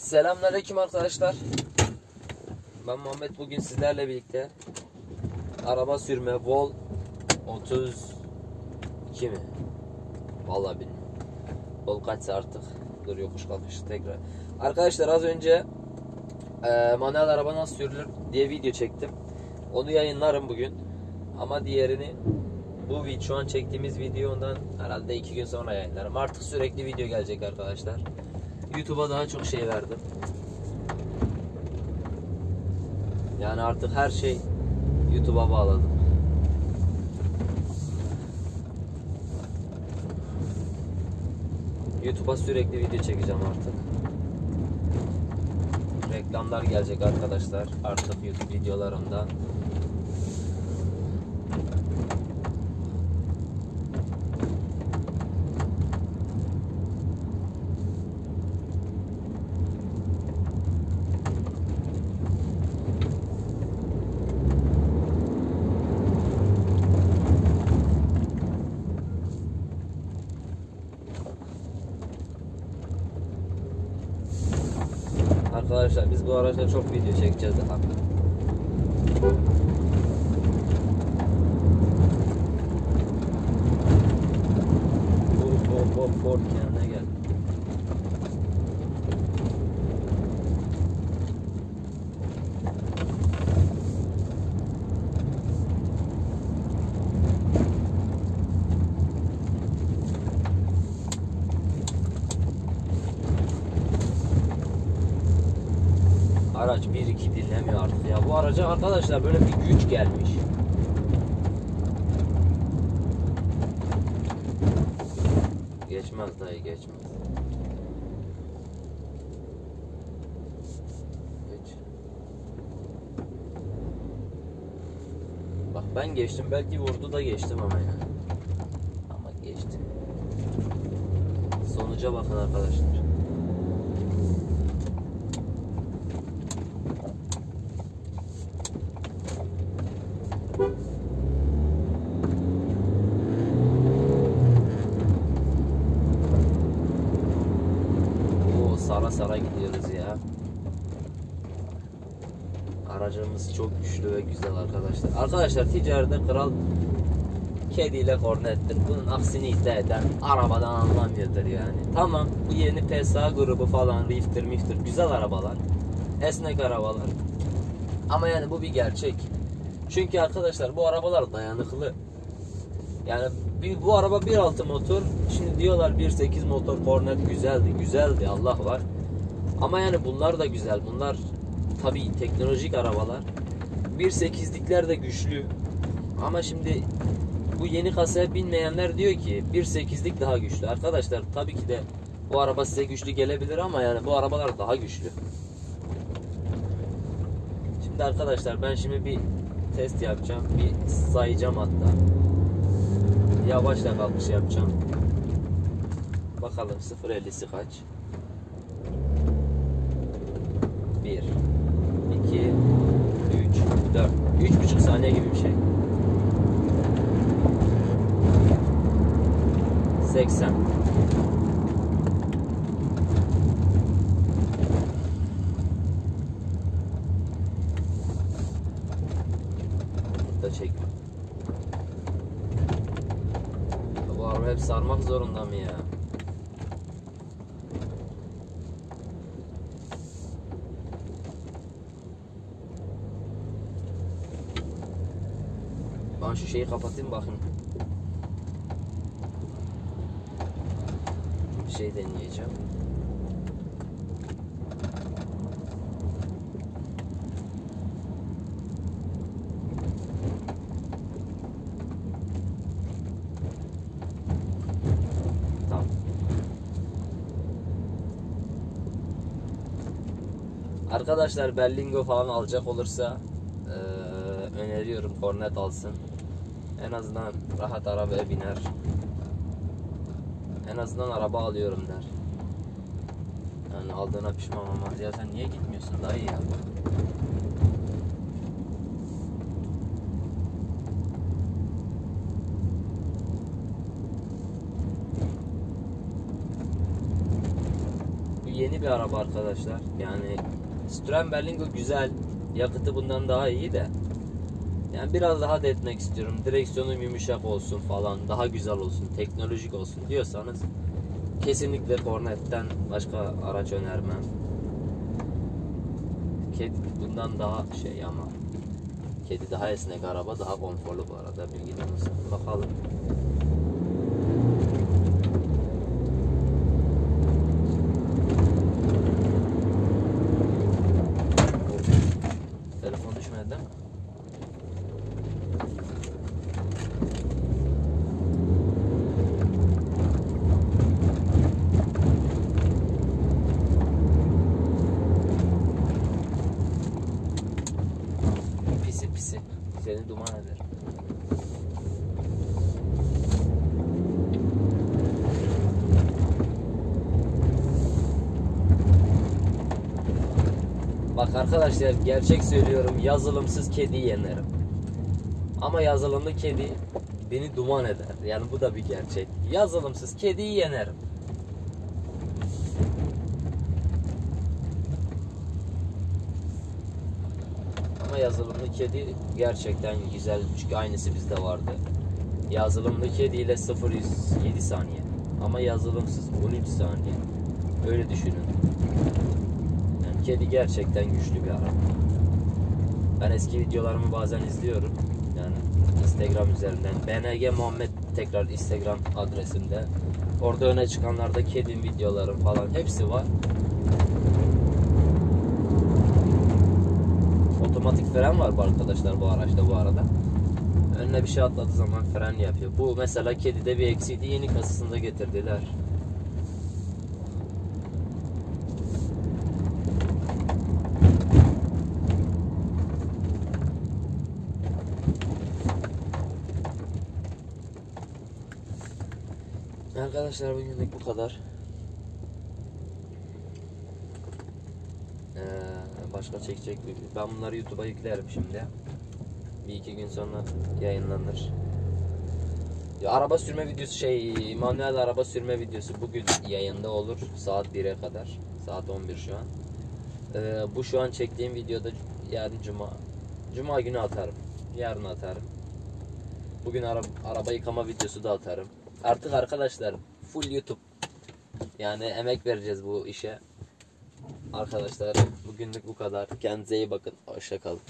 Selamünaleyküm arkadaşlar. Ben Muhammed bugün sizlerle birlikte araba sürme Vol 32 mi? Vallahi bilmiyorum. Vol kaçsa artık. Dur yokuş kalkış tekrar. Arkadaşlar az önce e, manuel araba nasıl sürülür diye video çektim. Onu yayınlarım bugün. Ama diğerini bu şu an çektiğimiz videodan herhalde iki gün sonra yayınlarım. Artık sürekli video gelecek arkadaşlar. YouTube'a daha çok şey verdim. Yani artık her şey YouTube'a bağladım. YouTube'a sürekli video çekeceğim artık. Reklamlar gelecek arkadaşlar artık YouTube videolarımda. Arkadaşlar biz bu araçla çok video çekeceğiz daha. Hop hop hop hop kendine Araç 1-2 dinlemiyor artık ya. Bu araca arkadaşlar böyle bir güç gelmiş. Geçmez dayı geçmez. Geç. Bak ben geçtim belki vurdu da geçtim ama ya. Ama geçtim. Sonuca bakın arkadaşlar. Sara gidiyoruz ya. Aracımız çok güçlü ve güzel arkadaşlar. Arkadaşlar ticarette kral kediyle kornettir. Bunun aksini iddia eden arabadan anlamıyordur yani. Tamam bu yeni PSA grubu falan Rifter Mifter güzel arabalar. Esnek arabalar. Ama yani bu bir gerçek. Çünkü arkadaşlar bu arabalar dayanıklı. Yani bir, bu araba 1.6 motor. Şimdi diyorlar 1.8 motor Cornet güzeldi. Güzeldi Allah var. Ama yani bunlar da güzel. Bunlar tabii teknolojik arabalar. 1.8'likler de güçlü. Ama şimdi bu yeni kasaya binmeyenler diyor ki 1.8'lik daha güçlü. Arkadaşlar tabii ki de bu araba size güçlü gelebilir ama yani bu arabalar daha güçlü. Şimdi arkadaşlar ben şimdi bir test yapacağım. Bir sayacağım hatta. Yavaşla kalkış yapacağım. Bakalım 0.50'si kaç? 1 2 3 4 3,5 saniye gibi bir şey. 80 Burada çekme. Bu araba hep sarmak zorunda mı ya? Ben şu şeyi kapatayım bakayım. Bir şey deneyeceğim. Tamam. Arkadaşlar Berlingo falan alacak olursa öneriyorum Cornet alsın. En azından rahat arabaya biner. En azından araba alıyorum der. Yani aldığına pişman olmaz. Ya sen niye gitmiyorsun dayı ya? bir araba arkadaşlar. Yani Citroen Berlingo güzel. Yakıtı bundan daha iyi de. Yani biraz daha da etmek istiyorum. Direksiyonum yumuşak olsun falan. Daha güzel olsun. Teknolojik olsun diyorsanız kesinlikle Cornette'den başka araç önermem. Kedi bundan daha şey ama Kedi daha esnek araba daha konforlu bu arada bilginiz olsun. Bakalım. Seni duman eder. Bak arkadaşlar gerçek söylüyorum yazılımsız kedi yenerim. Ama yazılımlı kedi beni duman eder. Yani bu da bir gerçek. Yazılımsız kediyi yenerim. Yazılımlı kedi gerçekten güzel. Çünkü aynısı bizde vardı. Yazılımlı kedi ile 0 107 saniye. Ama yazılımsız 13 saniye. Öyle düşünün. Yani kedi gerçekten güçlü bir araba. Ben eski videolarımı bazen izliyorum. Yani Instagram üzerinden. BNG Muhammed tekrar Instagram adresimde. Orada öne çıkanlarda kedim videolarım falan hepsi var. Otomatik fren var bu arkadaşlar bu araçta bu arada. Önüne bir şey atladığı zaman fren yapıyor. Bu mesela kedide bir eksiydi. Yeni kasasında getirdiler. Arkadaşlar bugünlük bu kadar. Ee, başka çekecek bir... Ben bunları YouTube'a yüklerim şimdi. Bir iki gün sonra yayınlanır. Ya, araba sürme videosu şey manuel araba sürme videosu bugün yayında olur saat 1'e kadar. Saat 11 şu an. Ee, bu şu an çektiğim videoda yarın cuma. Cuma günü atarım. Yarın atarım. Bugün ara, araba yıkama videosu da atarım. Artık arkadaşlar full YouTube. Yani emek vereceğiz bu işe. Arkadaşlar bugünlük bu kadar. Kendinize iyi bakın. Hoşça kalın.